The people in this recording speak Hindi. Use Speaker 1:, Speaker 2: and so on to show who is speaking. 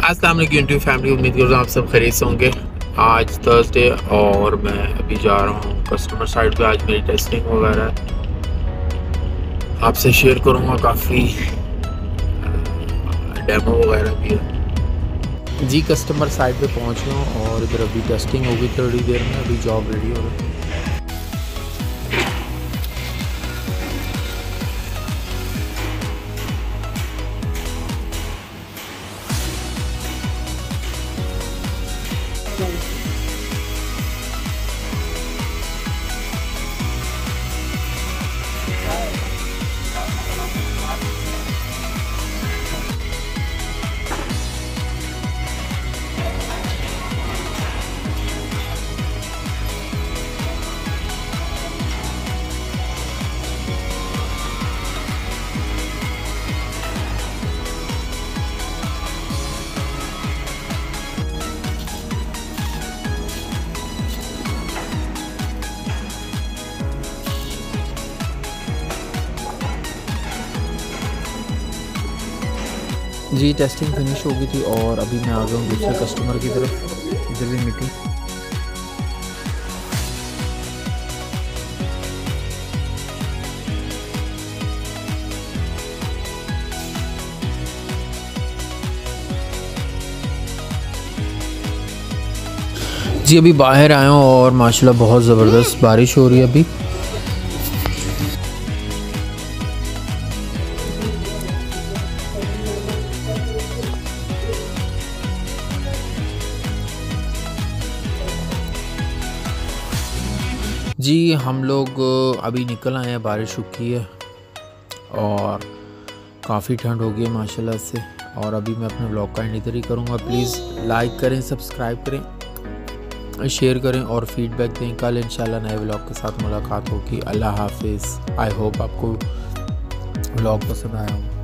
Speaker 1: वालेकुम यूट्यूब फैमिली, उम्मीद करता हूँ आप सब खरीद से होंगे। आज थर्सडे और मैं अभी जा रहा हूँ कस्टमर साइड पे, आज मेरी टेस्टिंग वगैरह आपसे शेयर करूँगा काफ़ी डेमो वगैरह भी है। जी कस्टमर साइड पे पहुँच गया और इधर अभी टेस्टिंग होगी थोड़ी देर में, अभी जॉब रेडी हो रही है। जी टेस्टिंग फिनिश हो गई थी और अभी मैं आ गया हूँ दूसरे कस्टमर की तरफ़ इधर भी मीटिंग जी, अभी बाहर आया हूँ और माशाल्लाह बहुत ज़बरदस्त बारिश हो रही है अभी। जी, हम लोग अभी निकल आए हैं बारिश रुकी है और काफ़ी ठंड हो गई है माशाल्लाह से और अभी मैं अपने ब्लॉग का एंड इधर ही करूँगा। प्लीज़ लाइक करें सब्सक्राइब करें शेयर करें और फीडबैक दें। कल इंशाल्लाह नए ब्लॉग के साथ मुलाकात होगी। अल्लाह हाफिज़। आई होप आपको ब्लॉग पसंद आया हो।